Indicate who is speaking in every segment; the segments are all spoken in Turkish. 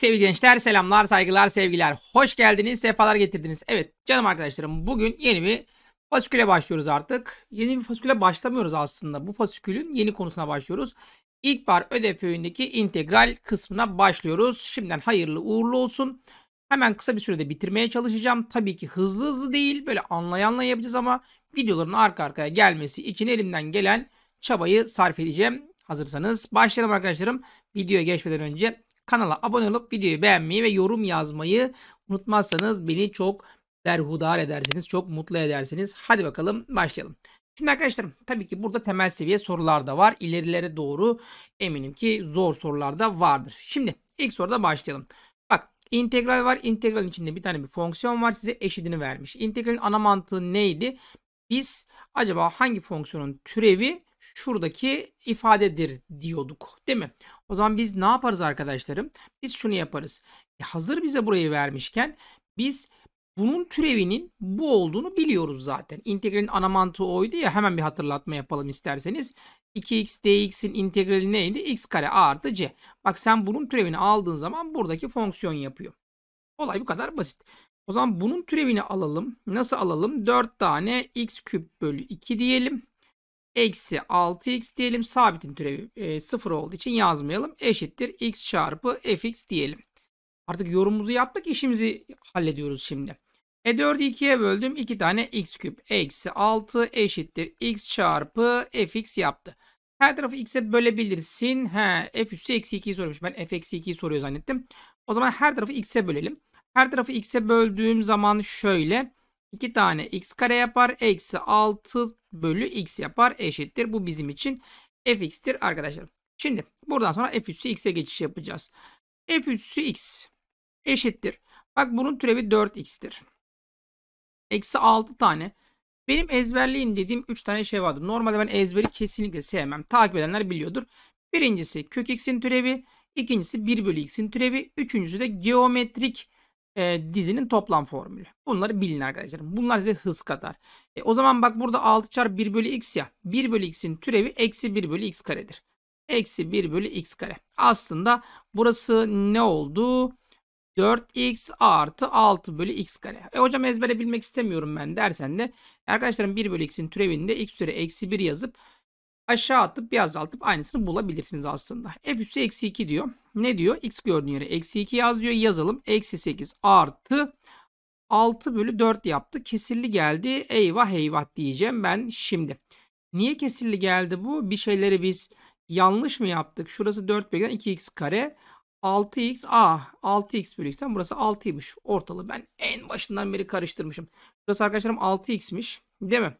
Speaker 1: Sevgili gençler selamlar saygılar sevgiler. Hoş geldiniz sefalar getirdiniz. Evet canım arkadaşlarım bugün yeni bir fasiküle başlıyoruz artık. Yeni bir fasiküle başlamıyoruz aslında. Bu fasikülün yeni konusuna başlıyoruz. İlkbahar ödev öğündeki integral kısmına başlıyoruz. Şimdiden hayırlı uğurlu olsun. Hemen kısa bir sürede bitirmeye çalışacağım. Tabii ki hızlı hızlı değil böyle anlayanla yapacağız ama videoların arka arkaya gelmesi için elimden gelen çabayı sarf edeceğim. Hazırsanız başlayalım arkadaşlarım. Videoya geçmeden önce kanala abone olup videoyu beğenmeyi ve yorum yazmayı unutmazsanız beni çok berhudar edersiniz. Çok mutlu edersiniz. Hadi bakalım başlayalım. Şimdi arkadaşlarım tabii ki burada temel seviye sorular da var. İlerilere doğru eminim ki zor sorular da vardır. Şimdi ilk soruda başlayalım. Bak integral var. İntegralin içinde bir tane bir fonksiyon var. Size eşitini vermiş. İntegralin ana mantığı neydi? Biz acaba hangi fonksiyonun türevi şuradaki ifadedir diyorduk değil mi? O zaman biz ne yaparız arkadaşlarım? Biz şunu yaparız. E hazır bize burayı vermişken biz bunun türevinin bu olduğunu biliyoruz zaten. İntegralin ana mantığı oydu ya hemen bir hatırlatma yapalım isterseniz. 2x dx'in integrali neydi? x kare a artı c. Bak sen bunun türevini aldığın zaman buradaki fonksiyon yapıyor. Olay bu kadar basit. O zaman bunun türevini alalım. Nasıl alalım? 4 tane x küp bölü 2 diyelim eksi 6x diyelim. Sabitin türevi e, 0 olduğu için yazmayalım. Eşittir x çarpı fx diyelim. Artık yorumumuzu yaptık. işimizi hallediyoruz şimdi. E 4'ü 2'ye böldüm. 2 tane x küp eksi 6 eşittir x çarpı fx yaptı. Her tarafı x'e bölebilirsin. He, f üssü eksi 2'yi soruyormuş. Ben f eksi 2'yi soruyor zannettim. O zaman her tarafı x'e bölelim. Her tarafı x'e böldüğüm zaman şöyle. 2 tane x kare yapar. Eksi 6 bölü x yapar. Eşittir. Bu bizim için fx'tir arkadaşlar. Şimdi buradan sonra f üssü x'e geçiş yapacağız. f üssü x eşittir. Bak bunun türevi 4x'tir. Eksi 6 tane. Benim ezberleyin dediğim 3 tane şey vardır. Normalde ben ezberi kesinlikle sevmem. Takip edenler biliyordur. Birincisi kök x'in türevi. ikincisi 1 bölü x'in türevi. Üçüncüsü de geometrik e, dizinin toplam formülü. Bunları bilin arkadaşlarım. Bunlar size hız katar. E, o zaman bak burada 6 çarpı 1 bölü x ya. 1 bölü x'in türevi eksi 1 bölü x karedir. Eksi 1 bölü x kare. Aslında burası ne oldu? 4x artı 6 bölü x kare. E hocam ezbere bilmek istemiyorum ben dersen de arkadaşlarım 1 bölü x'in türevinde x üzeri eksi 1 yazıp aşağı atıp bir azaltıp aynısını bulabilirsiniz aslında. F üssü eksi 2 diyor. Ne diyor? X gördüğün yere eksi 2 yaz diyor. Yazalım. Eksi 8 artı 6 bölü 4 yaptı. Kesirli geldi. Eyvah eyvah diyeceğim ben şimdi. Niye kesirli geldi bu? Bir şeyleri biz yanlış mı yaptık? Şurası 4 bölü 2x kare. 6x a 6x bölü x'ten burası 6'ymış. Ortalığı ben en başından beri karıştırmışım. Burası arkadaşlarım 6x'miş. Değil mi?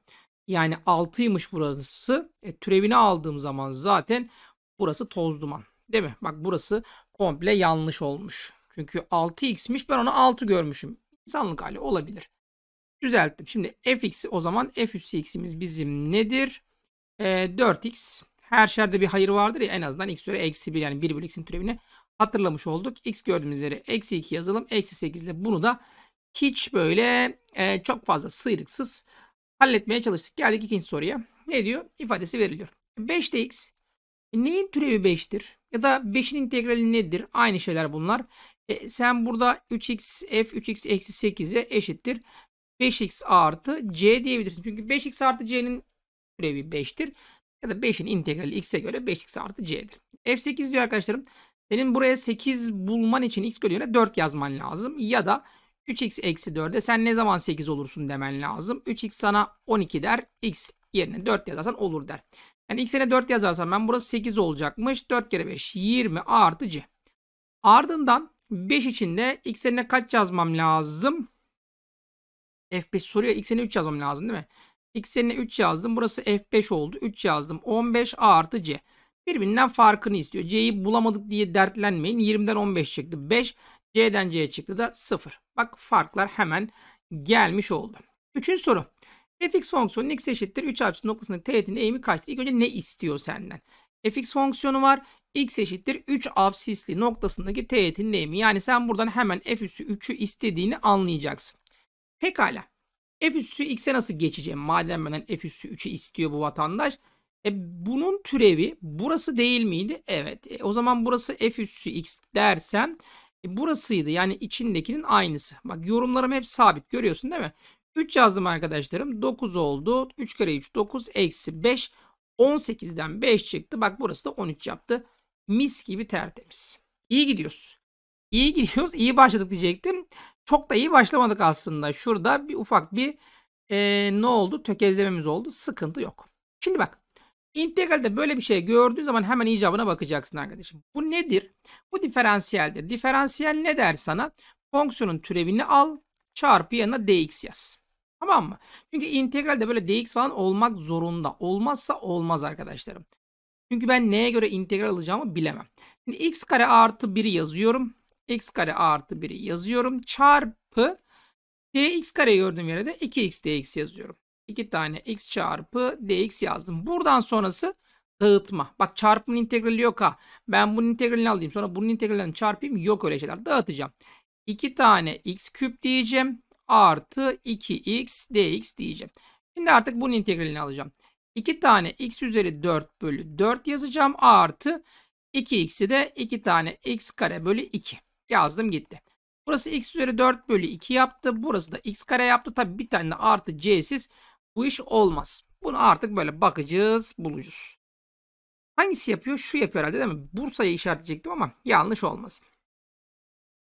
Speaker 1: Yani 6'ymış burası. E, türevini aldığım zaman zaten burası toz duman. Değil mi? Bak burası komple yanlış olmuş. Çünkü 6x'miş ben onu 6 görmüşüm. İnsanlık hali olabilir. Düzelttim. Şimdi fx o zaman f üssü x'imiz bizim nedir? E, 4x. Her şerde bir hayır vardır ya en azından x üzeri eksi 1 yani 1 bölü x'in türevini hatırlamış olduk. x gördüğümüz yere eksi 2 yazalım. Eksi 8 ile bunu da hiç böyle e, çok fazla sıyrıksız halletmeye çalıştık. Geldik ikinci soruya. Ne diyor? İfadesi veriliyor. 5 de x. E, neyin türevi 5'tir? Ya da 5'in integrali nedir? Aynı şeyler bunlar. E, sen burada 3x f 3x eksi 8'e eşittir. 5x artı c diyebilirsin. Çünkü 5x artı c'nin türevi 5'tir. Ya da 5'in integrali x'e göre 5x artı c'dir. f8 diyor arkadaşlarım. Senin buraya 8 bulman için x bölü 4 yazman lazım. Ya da 3x eksi 4'e sen ne zaman 8 olursun demen lazım. 3x sana 12 der. x yerine 4 yazarsan olur der. Yani x yerine 4 yazarsam ben burası 8 olacakmış. 4 kere 5 20 artı c. Ardından 5 içinde x yerine kaç yazmam lazım? F5 soruyor. X yerine 3 yazmam lazım değil mi? X yerine 3 yazdım. Burası F5 oldu. 3 yazdım. 15 A artı C. Birbirinden farkını istiyor. C'yi bulamadık diye dertlenmeyin. 20'den 15 çıktı. 5. C'den C'ye çıktı da 0. Bak farklar hemen gelmiş oldu. Üçüncü soru. fx fonksiyonu x eşittir 3 apsis noktasında teğetin eğimi kaçtır? İlk önce ne istiyor senden? fx fonksiyonu var. x eşittir 3 apsisli noktasındaki teğetin eğimi. Yani sen buradan hemen f üssü 3'ü istediğini anlayacaksın. Pekala. f üssü x'e nasıl geçeceğim? Madem benden f üssü 3'ü istiyor bu vatandaş. E, bunun türevi burası değil miydi? Evet. E, o zaman burası f üssü x dersem E burasıydı yani içindekinin aynısı. Bak yorumlarım hep sabit görüyorsun değil mi? 3 yazdım arkadaşlarım. 9 oldu. 3 kere 3 9 eksi 5. 18'den 5 çıktı. Bak burası da 13 yaptı. Mis gibi tertemiz. İyi gidiyoruz. İyi gidiyoruz. İyi başladık diyecektim. Çok da iyi başlamadık aslında. Şurada bir ufak bir e, ne oldu? Tökezlememiz oldu. Sıkıntı yok. Şimdi bak. İntegralde böyle bir şey gördüğün zaman hemen icabına bakacaksın arkadaşım. Bu nedir? Bu diferansiyeldir. Diferansiyel ne der sana? Fonksiyonun türevini al, çarpı yanına dx yaz. Tamam mı? Çünkü integralde böyle dx falan olmak zorunda. Olmazsa olmaz arkadaşlarım. Çünkü ben neye göre integral alacağımı bilemem. Şimdi x kare artı 1'i yazıyorum. x kare artı 1'i yazıyorum. Çarpı dx kare gördüğüm yere de 2x dx yazıyorum. 2 tane x çarpı dx yazdım. Buradan sonrası dağıtma. Bak çarpımın integrali yok ha. Ben bunun integralini alayım. Sonra bunun integralini çarpayım. Yok öyle şeyler. Dağıtacağım. 2 tane x küp diyeceğim. Artı 2x dx diyeceğim. Şimdi artık bunun integralini alacağım. 2 tane x üzeri 4 bölü 4 yazacağım. Artı 2x'i de 2 tane x kare bölü 2. Yazdım gitti. Burası x üzeri 4 bölü 2 yaptı. Burası da x kare yaptı. Tabi bir tane artı c'siz bu iş olmaz. Bunu artık böyle bakacağız, bulacağız. Hangisi yapıyor? Şu yapıyor herhalde değil mi? Bursa'yı işaretleyecektim ama yanlış olmasın.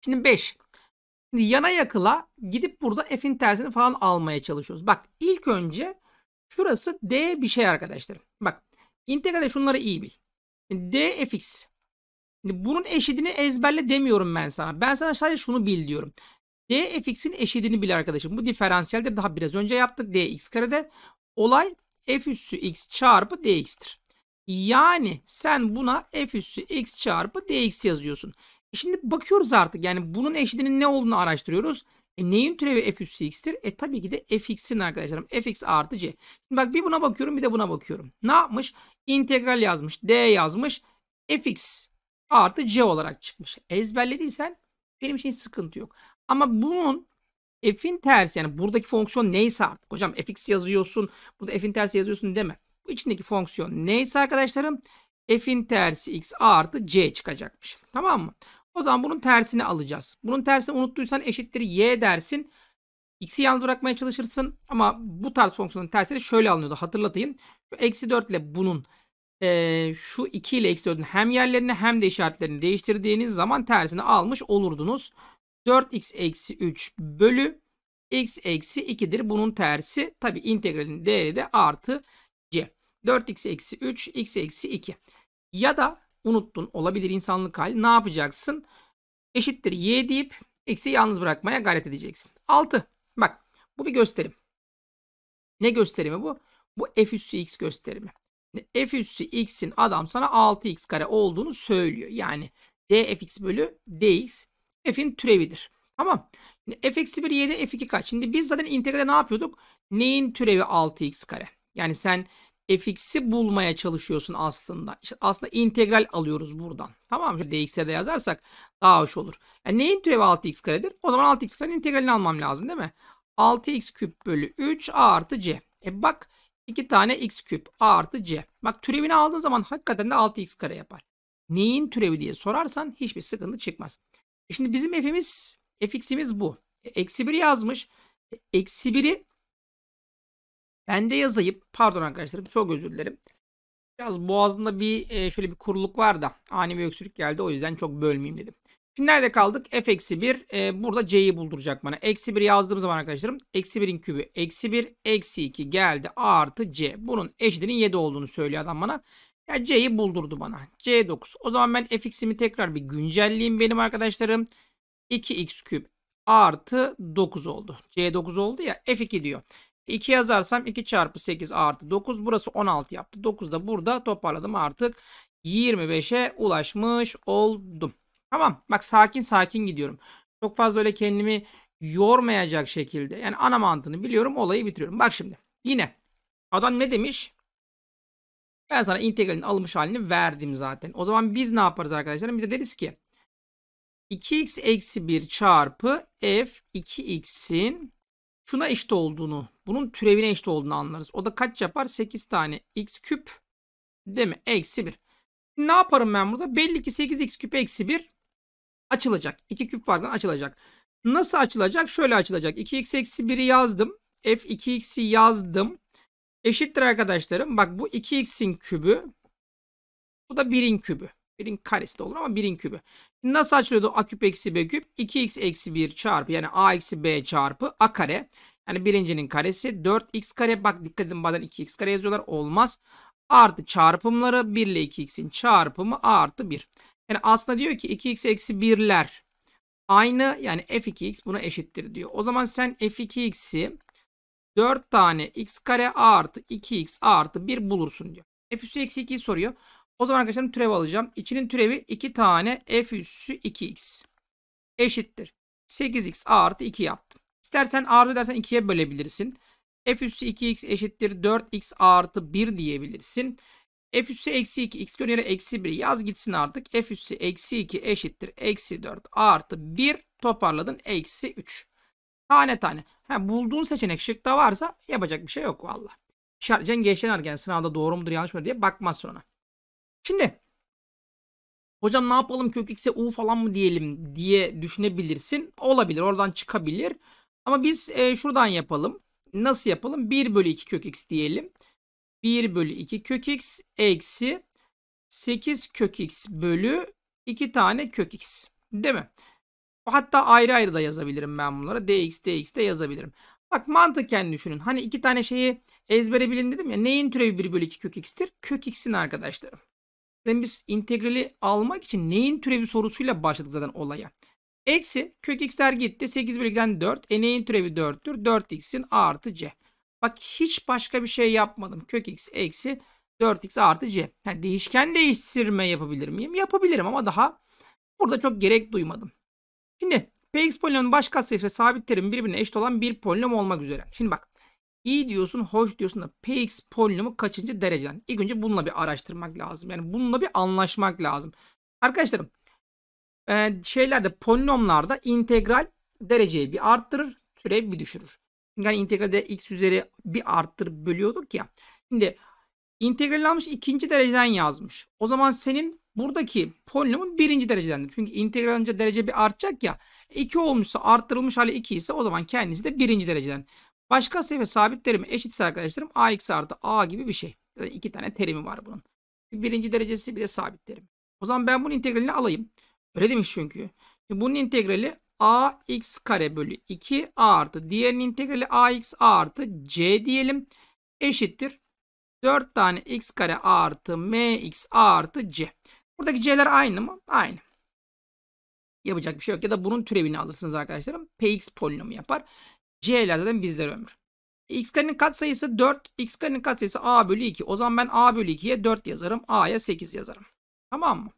Speaker 1: Şimdi 5. Şimdi yana yakıla gidip burada f'in tersini falan almaya çalışıyoruz. Bak ilk önce şurası d bir şey arkadaşlar. Bak integralde şunları iyi bil. d fx. Şimdi bunun eşitini ezberle demiyorum ben sana. Ben sana sadece şunu bil diyorum d fx'in eşitini bil arkadaşım. Bu diferansiyelde daha biraz önce yaptık. dx karede. Olay f üssü x çarpı dx'tir. Yani sen buna f üssü x çarpı dx yazıyorsun. E şimdi bakıyoruz artık yani bunun eşitinin ne olduğunu araştırıyoruz. E neyin türevi f üssü x'tir? E tabii ki de fx'in arkadaşlarım. fx artı c. Şimdi bak bir buna bakıyorum bir de buna bakıyorum. Ne yapmış? İntegral yazmış. d yazmış. fx artı c olarak çıkmış. Ezberlediysen benim için sıkıntı yok. Ama bunun f'in tersi yani buradaki fonksiyon neyse artık. Hocam fx yazıyorsun. Burada f'in tersi yazıyorsun deme. Bu içindeki fonksiyon neyse arkadaşlarım f'in tersi x artı c çıkacakmış. Tamam mı? O zaman bunun tersini alacağız. Bunun tersini unuttuysan eşittir y dersin. X'i yalnız bırakmaya çalışırsın. Ama bu tarz fonksiyonun tersini şöyle alınıyordu. Hatırlatayım. Şu eksi 4 ile bunun e, şu 2 ile eksi 4'ün hem yerlerini hem de işaretlerini değiştirdiğiniz zaman tersini almış olurdunuz. 4x eksi 3 bölü x eksi 2'dir. Bunun tersi tabi integralin değeri de artı c. 4x eksi 3 x eksi 2. Ya da unuttun olabilir insanlık hali ne yapacaksın? Eşittir y deyip x'i yalnız bırakmaya gayret edeceksin. 6. Bak bu bir gösterim. Ne gösterimi bu? Bu f üssü x gösterimi. f üssü x'in adam sana 6x kare olduğunu söylüyor. Yani dfx bölü dx f'in türevidir. Tamam. Şimdi f eksi 1 y'de f2 kaç? Şimdi biz zaten integralde ne yapıyorduk? Neyin türevi 6x kare? Yani sen fx'i bulmaya çalışıyorsun aslında. İşte aslında integral alıyoruz buradan. Tamam mı? dx'e de yazarsak daha hoş olur. Yani neyin türevi 6x karedir? O zaman 6x karenin integralini almam lazım değil mi? 6x küp bölü 3 artı c. E bak 2 tane x küp artı c. Bak türevini aldığın zaman hakikaten de 6x kare yapar. Neyin türevi diye sorarsan hiçbir sıkıntı çıkmaz. Şimdi bizim f'imiz fx'imiz bu. E, eksi 1 yazmış. E, eksi 1'i ben de yazayım. Pardon arkadaşlarım çok özür dilerim. Biraz boğazımda bir e, şöyle bir kuruluk var da ani bir öksürük geldi o yüzden çok bölmeyeyim dedim. Şimdi nerede kaldık? f eksi 1 e, burada c'yi bulduracak bana. Eksi 1 yazdığım zaman arkadaşlarım eksi 1'in kübü eksi 1 eksi 2 geldi artı c. Bunun eşitinin 7 olduğunu söylüyor adam bana. Ya C'yi buldurdu bana. C9. O zaman ben fx'imi tekrar bir güncelleyeyim benim arkadaşlarım. 2x küp artı 9 oldu. C9 oldu ya f2 diyor. 2 yazarsam 2 çarpı 8 artı 9. Burası 16 yaptı. 9 da burada toparladım artık. 25'e ulaşmış oldum. Tamam. Bak sakin sakin gidiyorum. Çok fazla öyle kendimi yormayacak şekilde. Yani ana mantığını biliyorum. Olayı bitiriyorum. Bak şimdi. Yine. Adam ne demiş? Ben sana integralin alınmış halini verdim zaten. O zaman biz ne yaparız arkadaşlar? Biz de deriz ki 2x eksi 1 çarpı f 2x'in şuna eşit olduğunu, bunun türevine eşit olduğunu anlarız. O da kaç yapar? 8 tane x küp değil mi? Eksi 1. Ne yaparım ben burada? Belli ki 8x küp eksi 1 açılacak. 2 küp farkından açılacak. Nasıl açılacak? Şöyle açılacak. 2x eksi 1'i yazdım. f 2x'i yazdım. Eşittir arkadaşlarım. Bak bu 2x'in kübü. Bu da 1'in kübü. 1'in karesi de olur ama 1'in kübü. Nasıl açılıyordu a küp eksi b küp? 2x eksi 1 çarpı yani a eksi b çarpı a kare. Yani birincinin karesi 4x kare. Bak dikkat edin bazen 2x kare yazıyorlar. Olmaz. Artı çarpımları 1 ile 2x'in çarpımı artı 1. Yani aslında diyor ki 2x eksi 1'ler aynı yani f2x buna eşittir diyor. O zaman sen f2x'i 4 tane x kare artı 2x artı 1 bulursun diyor. f üssü eksi 2'yi soruyor. O zaman arkadaşlarım türev alacağım. İçinin türevi 2 tane f üssü 2x eşittir. 8x artı 2 yaptım. İstersen artı edersen 2'ye bölebilirsin. f üssü 2x eşittir 4x artı 1 diyebilirsin. f üssü eksi 2 x yere eksi 1 yaz gitsin artık. f üssü eksi 2 eşittir eksi 4 artı 1 toparladın eksi 3. Tane tane. Ha, bulduğun seçenek şıkta varsa yapacak bir şey yok valla. Şarjen geçen sınavda doğru mudur yanlış mı diye bakmaz sonra. Şimdi hocam ne yapalım kök x'e u falan mı diyelim diye düşünebilirsin. Olabilir oradan çıkabilir. Ama biz e, şuradan yapalım. Nasıl yapalım? 1 bölü 2 kök x diyelim. 1 bölü 2 kök x eksi 8 kök x bölü 2 tane kök x. Değil mi? Hatta ayrı ayrı da yazabilirim ben bunları. dx dx de yazabilirim. Bak mantıken düşünün. Hani iki tane şeyi ezbere bilin dedim ya. Neyin türevi 1 bölü 2 kök x'tir? Kök x'in arkadaşlarım. Zaten biz integrali almak için neyin türevi sorusuyla başladık zaten olaya. Eksi kök x'ler gitti. 8 bölü 2'den 4. E neyin türevi 4'tür? 4x'in artı c. Bak hiç başka bir şey yapmadım. Kök x eksi 4x artı c. Yani değişken değiştirme yapabilir miyim? Yapabilirim ama daha burada çok gerek duymadım. Şimdi px polinomun baş katsayısı ve sabit terim birbirine eşit olan bir polinom olmak üzere. Şimdi bak iyi diyorsun, hoş diyorsun da px polinomu kaçıncı dereceden? İlk önce bununla bir araştırmak lazım. Yani bununla bir anlaşmak lazım. Arkadaşlarım e, şeylerde polinomlarda integral dereceyi bir arttırır, türev bir düşürür. Yani integralde x üzeri bir arttırıp bölüyorduk ya. Şimdi integral almış ikinci dereceden yazmış. O zaman senin buradaki polinomun birinci derecedendir. Çünkü integral alınca derece bir artacak ya. 2 olmuşsa arttırılmış hali 2 ise o zaman kendisi de birinci dereceden. Başka sayfa sabit terimi eşitse arkadaşlarım ax artı a gibi bir şey. Yani iki tane terimi var bunun. Birinci derecesi bir de sabit terim. O zaman ben bunun integralini alayım. Öyle demiş çünkü. Bunun integrali ax kare bölü 2 a artı diğerinin integrali ax a artı c diyelim. Eşittir. 4 tane x kare artı mx artı c. Buradaki c'ler aynı mı? Aynı. Yapacak bir şey yok. Ya da bunun türevini alırsınız arkadaşlarım. px polinomu yapar. c'lerden bizler ömür. x karenin katsayısı 4. x karenin katsayısı a bölü 2. O zaman ben a bölü 2'ye 4 yazarım. a'ya 8 yazarım. Tamam mı?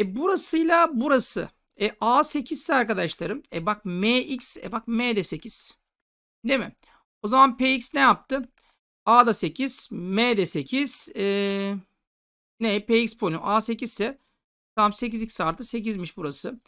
Speaker 1: E burasıyla burası. E a 8 ise arkadaşlarım. E bak mx. E bak m de 8. Değil mi? O zaman px ne yaptı? a da 8. m de 8. Eee ne? Px polinom A8 ise tam 8x artı 8'miş burası.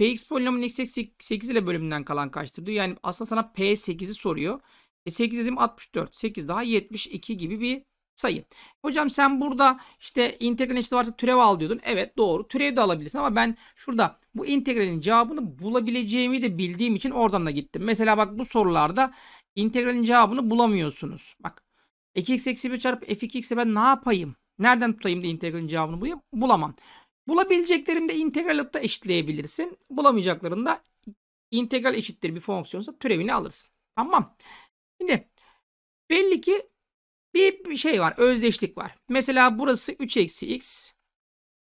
Speaker 1: Px polinomun x eksi 8 ile bölümünden kalan kaçtır. Yani aslında sana P8'i soruyor. E 8 yazayım 64. 8 daha 72 gibi bir sayı. Hocam sen burada işte integralin işte varsa türev al diyordun. Evet doğru. Türev de alabilirsin ama ben şurada bu integralin cevabını bulabileceğimi de bildiğim için oradan da gittim. Mesela bak bu sorularda integralin cevabını bulamıyorsunuz. Bak 2x eksi 1 çarpı f2x'e ben ne yapayım? Nereden tutayım da integralin cevabını bulayım? Bulamam. Bulabileceklerimde integral alıp da eşitleyebilirsin. Bulamayacaklarında integral eşittir bir fonksiyonsa türevini alırsın. Tamam. Şimdi belli ki bir şey var. Özdeşlik var. Mesela burası 3 eksi x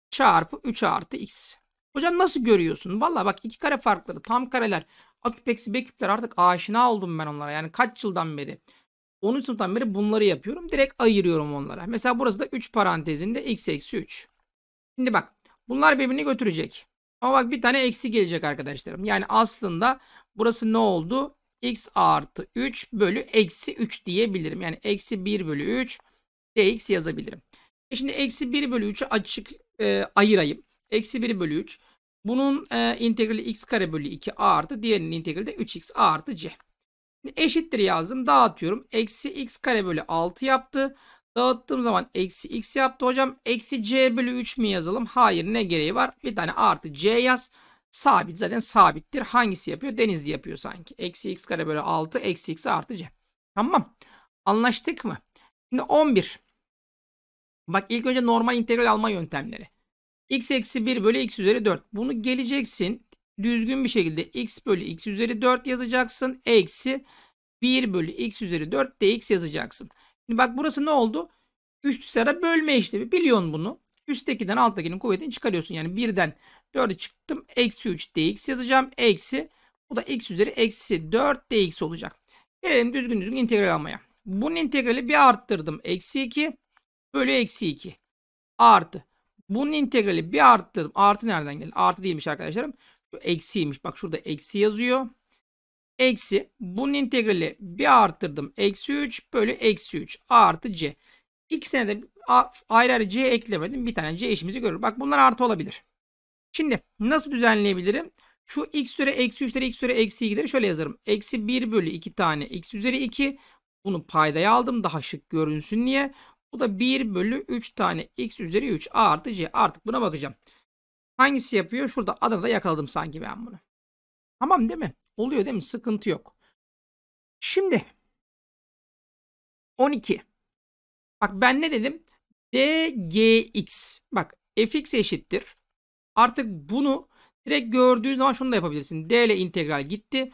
Speaker 1: çarpı 3 artı x. Hocam nasıl görüyorsun? Valla bak iki kare farkları tam kareler. A küp eksi B küpler artık aşina oldum ben onlara. Yani kaç yıldan beri 10. sınıftan beri bunları yapıyorum. Direkt ayırıyorum onlara. Mesela burası da 3 parantezinde x eksi 3. Şimdi bak bunlar birbirini götürecek. Ama bak bir tane eksi gelecek arkadaşlarım. Yani aslında burası ne oldu? x artı 3 bölü eksi 3 diyebilirim. Yani eksi 1 bölü 3 dx yazabilirim. E şimdi eksi 1 bölü 3'ü açık e, ayırayım. Eksi 1 bölü 3. Bunun e, integrali x kare bölü 2 a artı diğerinin integrali de 3x a artı c. Eşittir yazdım. Dağıtıyorum. Eksi x kare bölü 6 yaptı. Dağıttığım zaman eksi x yaptı hocam. Eksi c bölü 3 mi yazalım? Hayır ne gereği var? Bir tane artı c yaz. Sabit zaten sabittir. Hangisi yapıyor? Denizli yapıyor sanki. Eksi x kare bölü 6 eksi x artı c. Tamam. Anlaştık mı? Şimdi 11. Bak ilk önce normal integral alma yöntemleri. x eksi 1 bölü x üzeri 4. Bunu geleceksin. Düzgün bir şekilde x bölü x üzeri 4 yazacaksın. Eksi 1 bölü x üzeri 4 dx yazacaksın. Şimdi bak burası ne oldu? Üst üste bölme işlemi. Biliyorsun bunu. Üsttekiden alttakinin kuvvetini çıkarıyorsun. Yani 1'den 4'ü çıktım. Eksi 3 dx yazacağım. Eksi bu da x üzeri eksi 4 dx olacak. Gelelim düzgün düzgün integral almaya. Bunun integrali bir arttırdım. Eksi 2 bölü eksi 2 artı. Bunun integrali bir arttırdım. Artı nereden geldi? Artı değilmiş arkadaşlarım. Eksiymiş. Bak şurada eksi yazıyor. Eksi. Bunun integrali bir arttırdım. Eksi 3 bölü eksi 3 artı c. İkisine de ayrı ayrı c eklemedim. Bir tane c eşimizi görür. Bak bunlar artı olabilir. Şimdi nasıl düzenleyebilirim? Şu x üzeri eksi 3'leri x üzeri eksi 2'leri şöyle yazarım. Eksi 1 bölü 2 tane x üzeri 2. Bunu paydaya aldım daha şık görünsün diye. Bu da 1 bölü 3 tane x üzeri 3 a artı c. Artık buna bakacağım. Hangisi yapıyor? Şurada Adana'da yakaladım sanki ben bunu. Tamam değil mi? Oluyor değil mi? Sıkıntı yok. Şimdi 12. Bak ben ne dedim? dgx. Bak fx eşittir. Artık bunu direkt gördüğü zaman şunu da yapabilirsin. d ile integral gitti.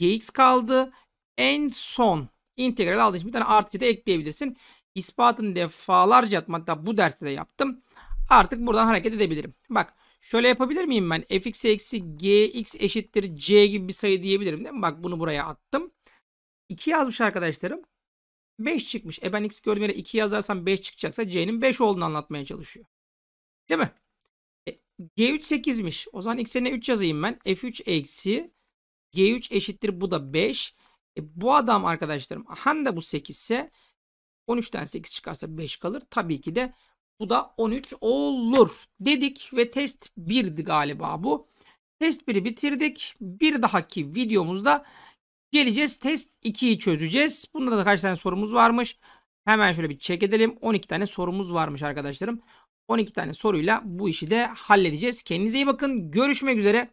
Speaker 1: gx kaldı. En son integral aldığın için bir tane artı da ekleyebilirsin. İspatını defalarca yaptım. Hatta bu derste de yaptım. Artık buradan hareket edebilirim. Bak şöyle yapabilir miyim ben? fx eksi gx eşittir c gibi bir sayı diyebilirim değil mi? Bak bunu buraya attım. 2 yazmış arkadaşlarım. 5 çıkmış. E ben x gördüğüm yere 2 yazarsam 5 çıkacaksa c'nin 5 olduğunu anlatmaya çalışıyor. Değil mi? E, g3 8'miş. O zaman x yerine 3 yazayım ben. f3 eksi g3 eşittir bu da 5. E, bu adam arkadaşlarım hani de bu 8 ise 13'ten 8 çıkarsa 5 kalır. Tabii ki de bu da 13 olur dedik ve test 1'di galiba bu. Test 1'i bitirdik. Bir dahaki videomuzda geleceğiz. Test 2'yi çözeceğiz. Bunda da kaç tane sorumuz varmış. Hemen şöyle bir check edelim. 12 tane sorumuz varmış arkadaşlarım. 12 tane soruyla bu işi de halledeceğiz. Kendinize iyi bakın. Görüşmek üzere.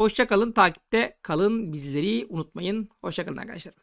Speaker 1: Hoşçakalın. Takipte kalın. Bizleri unutmayın. Hoşçakalın arkadaşlar.